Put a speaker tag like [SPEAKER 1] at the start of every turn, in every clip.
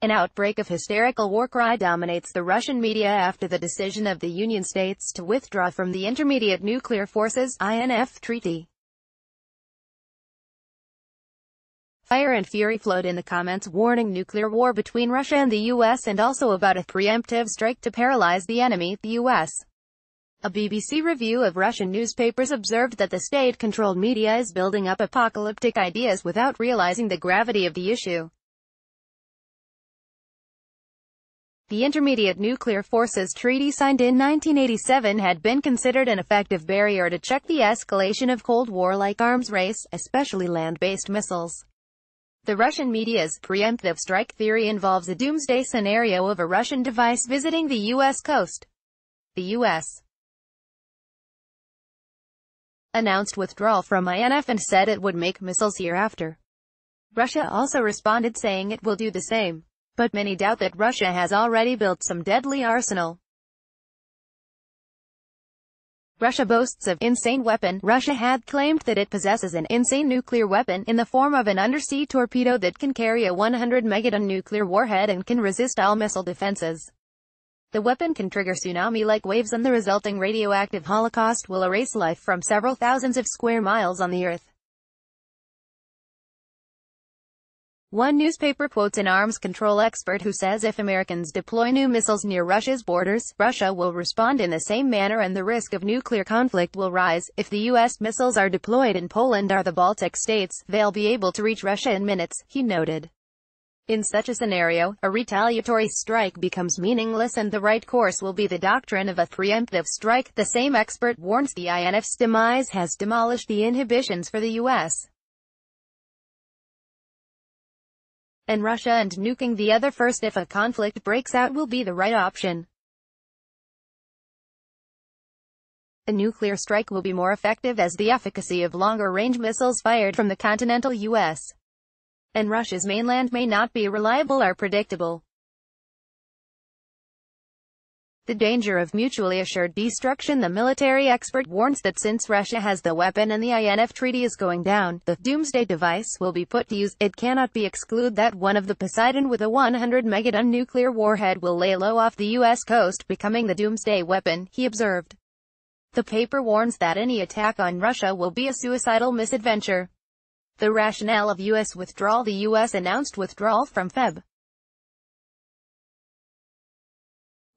[SPEAKER 1] An outbreak of hysterical war cry dominates the Russian media after the decision of the Union states to withdraw from the Intermediate Nuclear Forces INF Treaty. Fire and fury flowed in the comments warning nuclear war between Russia and the US and also about a preemptive strike to paralyze the enemy, the US. A BBC review of Russian newspapers observed that the state-controlled media is building up apocalyptic ideas without realizing the gravity of the issue. The Intermediate Nuclear Forces Treaty signed in 1987 had been considered an effective barrier to check the escalation of Cold War-like arms race, especially land-based missiles. The Russian media's preemptive strike theory involves a doomsday scenario of a Russian device visiting the U.S. coast. The U.S. announced withdrawal from INF and said it would make missiles hereafter. Russia also responded saying it will do the same but many doubt that Russia has already built some deadly arsenal. Russia boasts of insane weapon. Russia had claimed that it possesses an insane nuclear weapon in the form of an undersea torpedo that can carry a 100 megaton nuclear warhead and can resist all missile defenses. The weapon can trigger tsunami-like waves and the resulting radioactive holocaust will erase life from several thousands of square miles on the Earth. One newspaper quotes an arms control expert who says if Americans deploy new missiles near Russia's borders, Russia will respond in the same manner and the risk of nuclear conflict will rise. If the U.S. missiles are deployed in Poland or the Baltic states, they'll be able to reach Russia in minutes, he noted. In such a scenario, a retaliatory strike becomes meaningless and the right course will be the doctrine of a preemptive strike. The same expert warns the INF's demise has demolished the inhibitions for the U.S. and Russia and nuking the other first if a conflict breaks out will be the right option. A nuclear strike will be more effective as the efficacy of longer-range missiles fired from the continental U.S. and Russia's mainland may not be reliable or predictable. the danger of mutually assured destruction the military expert warns that since Russia has the weapon and the INF treaty is going down, the doomsday device will be put to use. It cannot be excluded that one of the Poseidon with a 100 megaton nuclear warhead will lay low off the U.S. coast, becoming the doomsday weapon, he observed. The paper warns that any attack on Russia will be a suicidal misadventure. The rationale of U.S. withdrawal The U.S. announced withdrawal from Feb.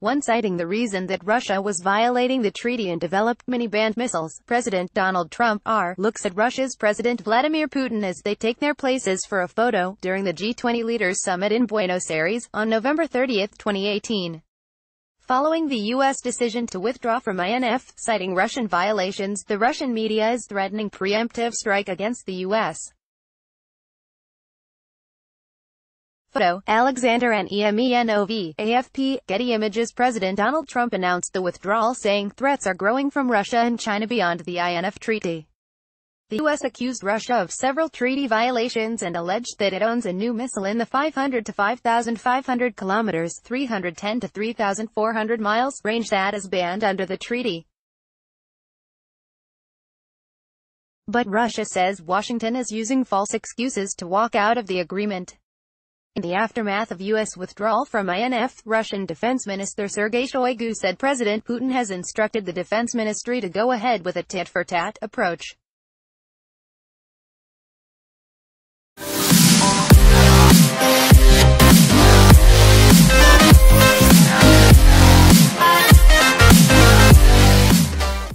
[SPEAKER 1] one citing the reason that Russia was violating the treaty and developed mini-band missiles. President Donald Trump R. looks at Russia's President Vladimir Putin as they take their places for a photo during the G20 Leaders Summit in Buenos Aires on November 30, 2018. Following the U.S. decision to withdraw from INF, citing Russian violations, the Russian media is threatening preemptive strike against the U.S. Photo, Alexander Nemenov, AFP, Getty Images President Donald Trump announced the withdrawal saying threats are growing from Russia and China beyond the INF treaty. The U.S. accused Russia of several treaty violations and alleged that it owns a new missile in the 500 to 5,500 kilometers 310 to 3,400 miles range that is banned under the treaty. But Russia says Washington is using false excuses to walk out of the agreement. In the aftermath of U.S. withdrawal from INF, Russian Defense Minister Sergei Shoigu said President Putin has instructed the defense ministry to go ahead with a tit-for-tat approach.